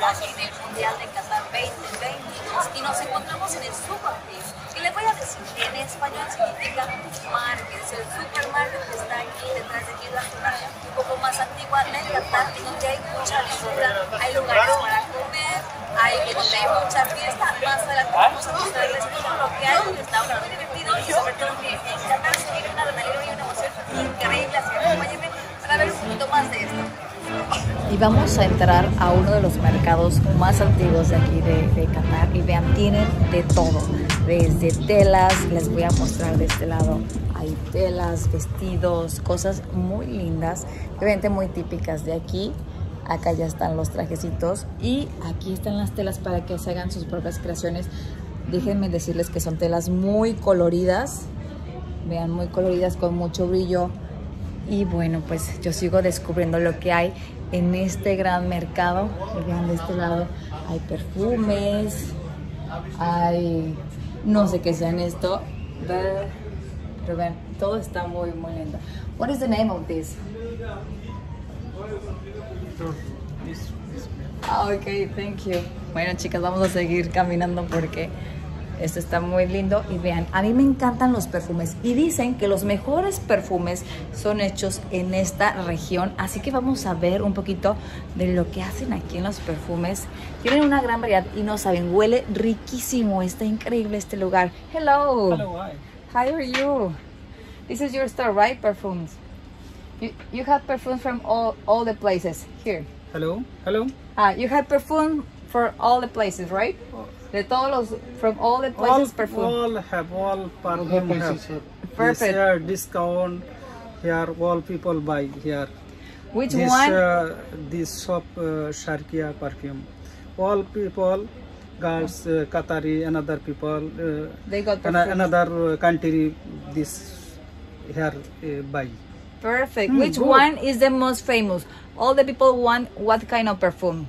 aquí del Mundial de Qatar 2022 y nos encontramos en el Supermarket. Y les voy a decir, en español significa market, el supermarket que está aquí detrás de aquí, la zona un poco más antigua de Qatar, donde hay mucha lectura, hay lugares para comer, hay donde hay mucha fiesta, Y vamos a entrar a uno de los mercados más antiguos de aquí de, de Qatar. Y vean, tienen de todo. Desde telas, les voy a mostrar de este lado. Hay telas, vestidos, cosas muy lindas. Obviamente muy típicas de aquí. Acá ya están los trajecitos. Y aquí están las telas para que se hagan sus propias creaciones. Déjenme decirles que son telas muy coloridas. Vean, muy coloridas con mucho brillo. Y bueno, pues yo sigo descubriendo lo que hay en este gran mercado. Vean de este lado, hay perfumes, hay no sé qué sean esto, pero, pero vean, todo está muy, muy lindo. What is the name of this? Ah, ok, thank you. Bueno, chicas, vamos a seguir caminando porque esto está muy lindo y vean, a mí me encantan los perfumes y dicen que los mejores perfumes son hechos en esta región, así que vamos a ver un poquito de lo que hacen aquí en los perfumes. Tienen una gran variedad y no saben, huele riquísimo, está increíble este lugar. Hello. Hello, hi. How are you? This is your store, right? Perfumes. You, you have perfumes from all, all the places here. Hello, hello. Ah, you have perfume for all the places, right? De todos los, from all the All, places, perfume. all have all perfume have. Perfect. This here discount here all people buy here. Which this one? Uh, this shop uh, Sharkia perfume. All people, girls, uh, Qatari, another people, uh, They got an- perfume. another uh, country this here uh, buy. Perfect. Hmm, Which good. one is the most famous? All the people want what kind of perfume?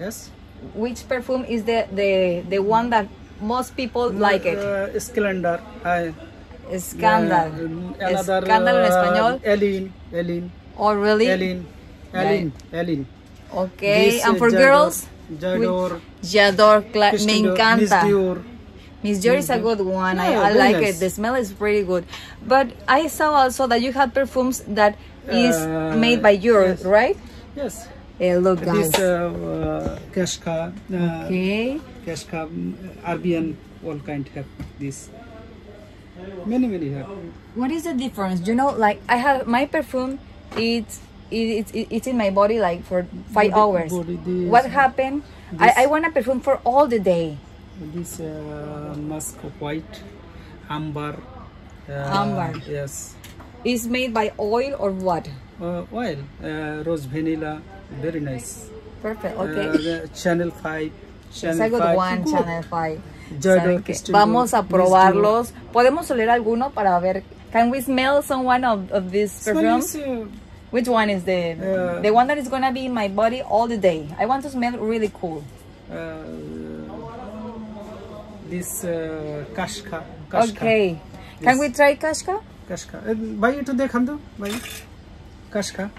Yes. Which perfume is the the, the one that most people like it? Uh, Splendor. I, Scandal. Uh, another, Escándalo en uh, español. Elin, Elin, Oh, really? Elin, Elin, Elin. Okay. This, and uh, for Jador, girls? Jador, J'adore. Cla- me Dior, Miss encanta. Dior. Miss Dior is a good one. I, Yeah, I very like nice. it. The smell is pretty good. But I saw also that you have perfumes that is Uh, made by yours, yes. right? Yes. Eh, look, guys. This uh, uh, Kashka, uh, okay. Kashka, Arabian, all kind have this. Many, many have. What is the difference? You know, like I have my perfume. It's it, it's it's in my body like for five Body- hours. body, this- what happened? this- I, I want a perfume for all the day. This uh, musk white, amber. Uh, Amber. Yes. It's made by oil or what? Uh, oil, uh, rose vanilla, very nice. Perfect, uh, okay. channel 5. Channel five. a one. Channel 5. Vamos a probarlos. ¿Podemos oler alguno para ver? Can we smell someone of, of these perfumes? Which one is the uh, the one that is gonna be in my body all the day? I want to smell really cool. Uh, this uh, kashka, kashka. Okay. Yes. Can we try kashka? Kashka. Uh, buy you today, Khandu. Buy it. Kashka.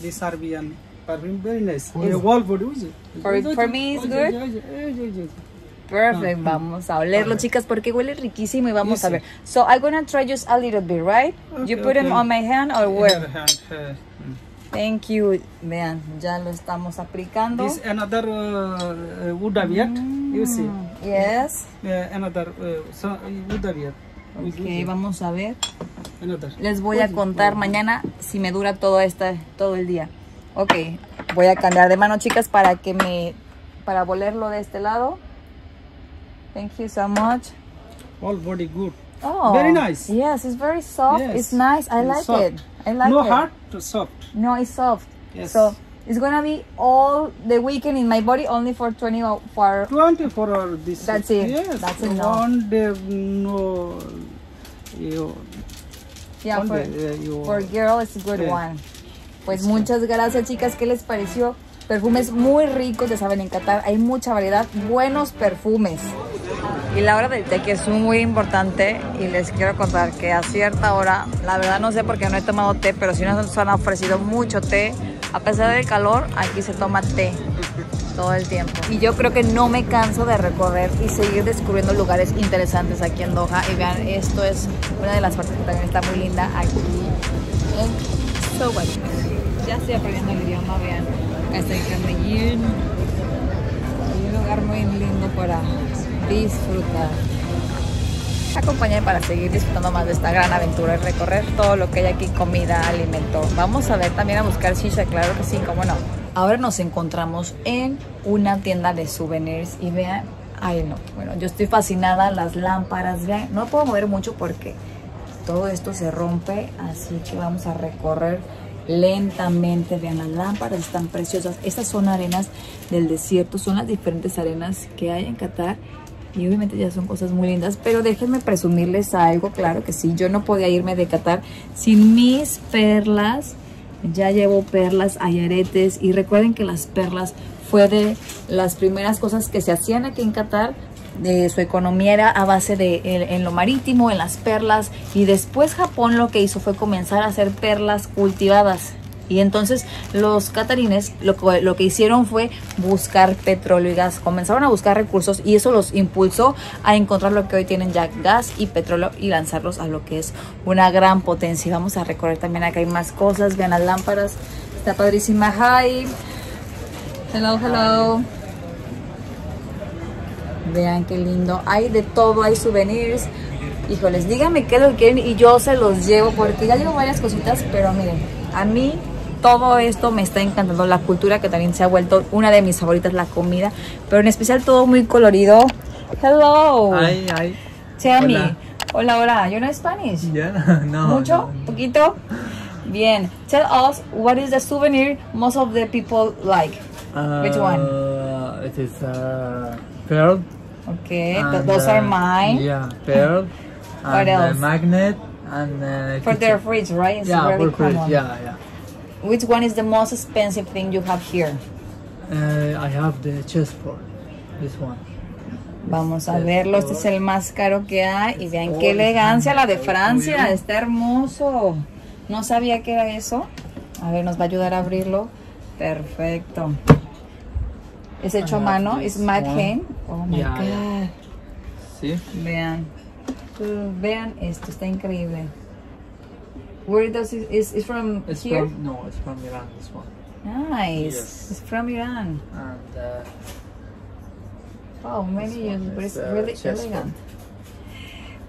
the Serbian perfume. Very nice. Cool. A wall for you. For, for me it's good. Perfect. Vamos a olerlo, chicas, porque huele riquísimo y vamos a ver. So I'm gonna try just a little bit, right? You put em okay. them on my hand or where? Mm. Thank you. Vean, ya lo estamos aplicando. This another uh, uh wood aviat, mm. you see. Yes. Uh, another uh, so, uh, wood aviat. Okay, vamos a ver. Les voy a contar mañana si me dura todo este, todo el día. Ok, voy a cambiar de mano, chicas, para que me, para volerlo de este lado. Thank you so much. All body good. Oh, Very nice. Yes, it's very soft. Yes. It's nice. I It's like soft. it. I like no it. hard, soft. No, it's soft. Yes. So it's gonna be all the weekend in my body, only for 20 ho- for 24 hour this. That's it. Yes. That's enough. One day, no. You, yeah for, for girl it's a good Yeah. one. Pues muchas gracias, chicas. ¿Qué les pareció? Perfumes muy ricos, ya saben, en Qatar hay mucha variedad, buenos perfumes. Y la hora del té que es muy importante y les quiero contar que a cierta hora, la verdad no sé por qué no he tomado té, pero sí nos han ofrecido mucho té. A pesar del calor, aquí se toma té. Todo el tiempo. Y yo creo que no me canso de recorrer y seguir descubriendo lugares interesantes aquí en Doha. Y vean, esto es una de las partes que también está muy linda aquí en Sobal. Ya estoy aprendiendo el idioma, vean. Acá está el Camellín. Y un lugar muy lindo para disfrutar. Acompáñenme para seguir disfrutando más de esta gran aventura y recorrer todo lo que hay aquí, comida, alimento. Vamos a ver también a buscar shisha, claro que sí, cómo no. Ahora nos encontramos en una tienda de souvenirs y vean, ay no, bueno, yo estoy fascinada, las lámparas, vean, no puedo mover mucho porque todo esto se rompe, así que vamos a recorrer lentamente. Vean, las lámparas están preciosas. Estas son arenas del desierto, son las diferentes arenas que hay en Qatar. Y obviamente ya son cosas muy lindas, pero déjenme presumirles algo, claro que sí, yo no podía irme de Qatar sin mis perlas. Ya llevo perlas, hay aretes y recuerden que las perlas fue de las primeras cosas que se hacían aquí en Qatar de su economía era a base de en, lo marítimo, en las perlas y después Japón lo que hizo fue comenzar a hacer perlas cultivadas. Y entonces los catarines lo, lo, que hicieron fue buscar petróleo y gas. Comenzaron a buscar recursos y eso los impulsó a encontrar lo que hoy tienen ya gas y petróleo y lanzarlos a lo que es una gran potencia. Vamos a recorrer también acá hay más cosas. Vean las lámparas. Está padrísima. Hi. Hello, hello. Vean qué lindo. Hay de todo, hay souvenirs. Híjoles, díganme qué es lo que quieren y yo se los llevo porque ya llevo varias cositas, pero miren, a mí todo esto me está encantando. La cultura que también se ha vuelto una de mis favoritas, la comida, pero en especial todo muy colorido. Hello. Hi, hi. Tell me. Hola, hola. You know Spanish? Yeah, no. ¿Mucho? no. ¿Poquito? Bien. Tell us what is the souvenir most of the people like. Which one? Uh, It is uh, pearl. Okay, and, those are uh, mine. Yeah, pearl. What and, else? Uh, magnet and uh, For their fridge, right? It's Yeah, very for fridge. Yeah, yeah. Which one is the most expensive thing you have here? Uh, I have the chessboard. This one. Vamos a verlo, este es el más caro que hay y vean qué elegancia la de Francia, está hermoso. No sabía que era eso. A ver, nos va a ayudar a abrirlo. Perfecto. Es hecho a mano, es Mad one. Hand. Oh my Yeah, god. yeah. See? Vean. Vean esto, está increíble. Where does it, is, is from It's here? from no, it's from Iran. This one. Nice. Yes. It's from Iran. And uh, Wow, many This years, one but is, it's uh, really elegant.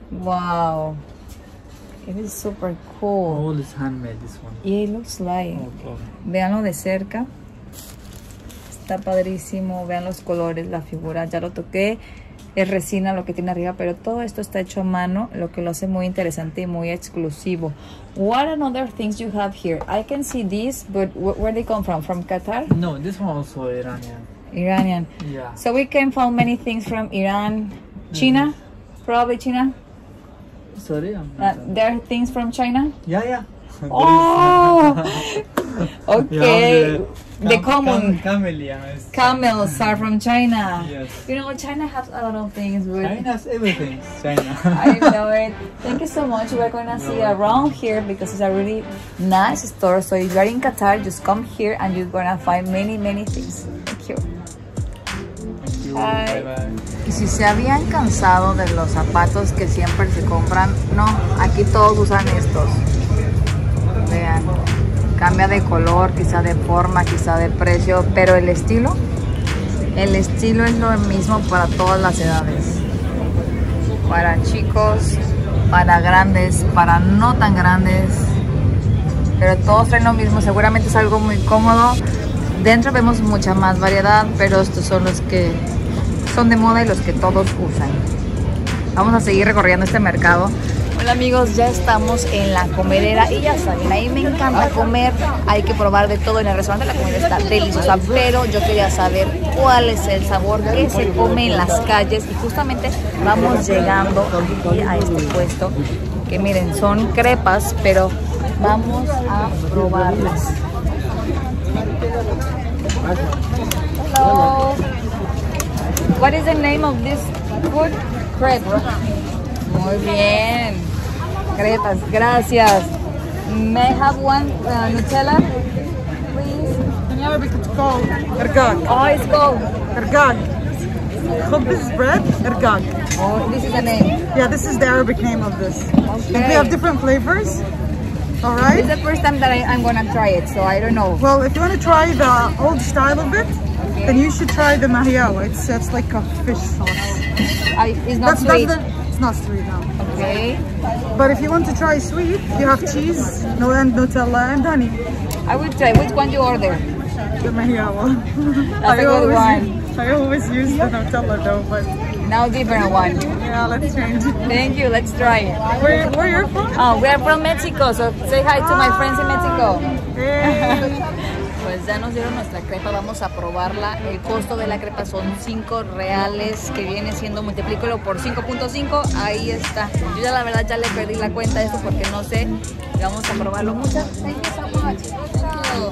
Wow. It is super cool. all is handmade. This one. Yeah, it looks like. All. Veanlo de cerca. Está padrísimo. Vean los colores, la figura. Ya lo toqué. Es resina lo que tiene arriba, pero todo esto está hecho a mano, lo que lo hace muy interesante y muy exclusivo. What another things you have here? I can see this, but wh- where they come from? From Qatar? No, this one also Iranian. Iranian. Yeah. So we can find many things from Iran, China, probably China. Sorry, I'm Uh, not- there are things from China. Yeah, yeah. Oh, okay. Yeah, The common cam- camellia is- camels are from China. Yes. You know, China has a lot of things. But has everything. China. I know it. Thank you so much. We're gonna see around here because it's a really nice store. So if you're in Qatar, just come here and you're gonna find many, many things. Thank you. Thank you. Bye. Bye bye. Y si se habían cansado de los zapatos que siempre se compran, no, aquí todos usan estos. Vean, cambia de color, quizá de forma, quizá de precio, pero el estilo, el estilo es lo mismo para todas las edades. Para chicos, para grandes, para no tan grandes, pero todos traen lo mismo, seguramente es algo muy cómodo. Dentro vemos mucha más variedad, pero estos son los que son de moda y los que todos usan. Vamos a seguir recorriendo este mercado. Hola amigos, ya estamos en la comedera y ya saben, ahí me encanta comer, hay que probar de todo en el restaurante, la comida está deliciosa, pero yo quería saber cuál es el sabor que se come en las calles y justamente vamos llegando a este puesto que miren, son crepas, pero vamos a probarlas. Hello. What is the name of this food? Crepe. Muy bien. Crepas, gracias. May I have one uh, Nutella, please? in Arabic it's called ergag. Oh, it's called. Ergag. Khubz is bread, ergag. Oh, this is the name. Yeah, this is the Arabic name of this. And Okay. we have different flavors. All right. It's right. the first time that I, I'm gonna try it, so I don't know. Well, if you want to try the old style of it, then you should try the mahiyawa. It's it's like a fish sauce. I, it's not That's, sweet. that's the, it's not sweet now. Okay. But if you want to try sweet, you have cheese, no and Nutella and honey. I will try. Which one you order? The mahiyawa. That's a good one. I always use the Nutella though, but Now different one. yeah, let's change. Thank you. Let's try it. Where where you're from? Oh, we are from Mexico, so say hi to my friends in Mexico. Hey. Pues ya nos dieron nuestra crepa, vamos a probarla. El costo de la crepa son 5 reales, que viene siendo, multiplícalo por 5.5, ahí está. Yo ya la verdad ya le perdí la cuenta de esto porque no sé. Vamos a probarlo. Muchas you.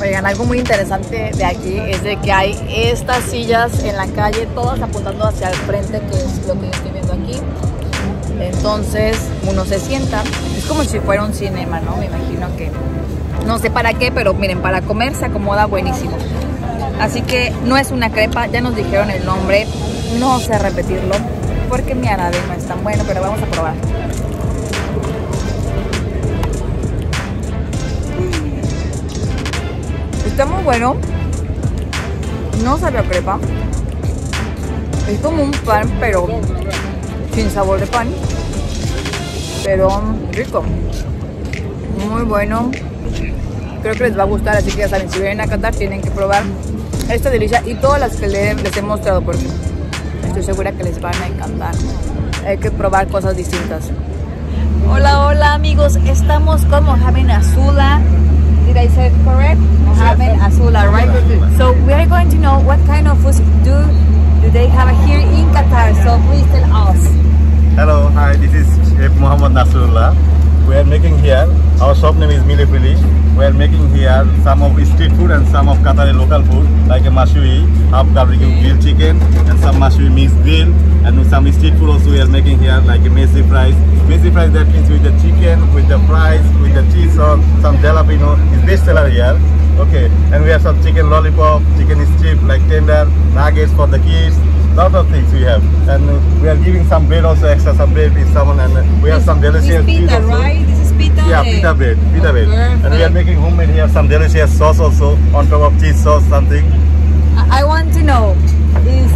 Oigan, algo muy interesante de aquí es de que hay estas sillas en la calle, todas apuntando hacia el frente, que es lo que yo estoy viendo aquí. Entonces uno se sienta, es como si fuera un cinema, ¿no? Me imagino que no sé para qué, pero miren, para comer se acomoda buenísimo. Así que no es una crepa, ya nos dijeron el nombre, no sé repetirlo porque mi árabe no es tan bueno, pero vamos a probar. Está muy bueno, no sabe a crepa, es como un pan, pero sin sabor de pan, pero rico, muy bueno creo que les va a gustar, así que ya saben, si vienen a Qatar tienen que probar esta delicia y todas las que le- les he mostrado porque estoy segura que les van a encantar. Hay que probar cosas distintas. Hola, hola amigos, estamos con Mohamed Azula. Did I say it correct? Mohamed Azula, right? So we are going to know what kind of food do, do they have here in Qatar. So please tell us. Hello, hi, this is Chef Muhammad Nasrullah. We are making here, our shop name is Milipili. We are making here some of street food and some of Qatari local food like a mashui, half barbecue grilled chicken and some mashui mixed grill and some street food also we are making here like a messy fries. Messy fries that means with the chicken, with the fries, with the cheese sauce, some jalapeno is best seller here. Okay, and we have some chicken lollipop, chicken strip like tender, nuggets for the kids, lot of things we have and we are giving some bread also extra some bread with someone and uh, we have some delicious pita, also. right? This is pita. yeah pita bread pita bread and we are making homemade here some delicious sauce also on top of cheese sauce something I I want to know is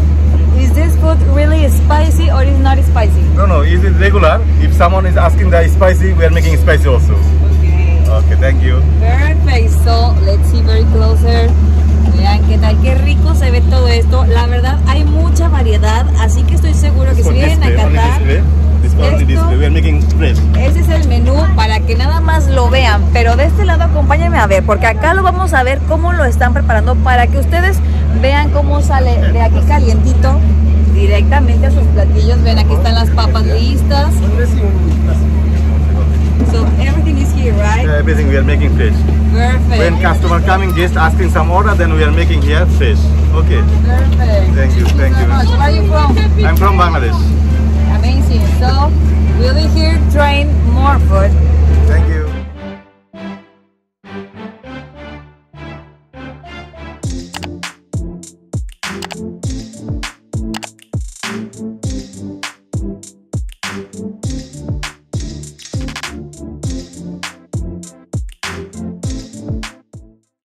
is this food really spicy or is not spicy? no no is it regular if someone is asking the spicy we are making spicy also Okay. okay thank you Perfect. So let's see very closer. Vean qué tal, qué rico se ve todo esto. La verdad hay mucha variedad, así que estoy seguro que si vienen a Qatar, ese es el menú para que nada más lo vean. Pero de este lado acompáñenme a ver, porque acá lo vamos a ver cómo lo están preparando para que ustedes vean cómo sale de aquí calientito directamente a sus platillos. Ven, aquí están las papas listas. So everything is here, right? everything we are making fresh Perfect. when customer coming just asking some order then we are making here fresh okay Perfect. Thank you, thank you. so much. Where are you from? I'm from Bangladesh